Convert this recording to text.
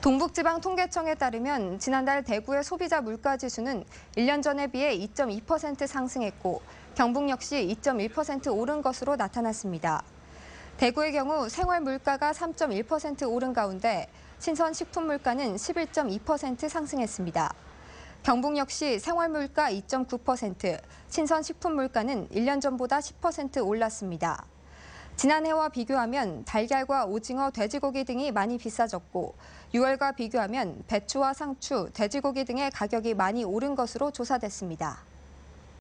동북지방통계청에 따르면 지난달 대구의 소비자 물가지수는 1년 전에 비해 2.2% 상승했고 경북 역시 2.1% 오른 것으로 나타났습니다. 대구의 경우 생활 물가가 3.1% 오른 가운데 신선 식품 물가는 11.2% 상승했습니다. 경북 역시 생활 물가 2.9%, 신선 식품 물가는 1년 전보다 10% 올랐습니다. 지난해와 비교하면 달걀과 오징어, 돼지고기 등이 많이 비싸졌고 6월과 비교하면 배추와 상추, 돼지고기 등의 가격이 많이 오른 것으로 조사됐습니다.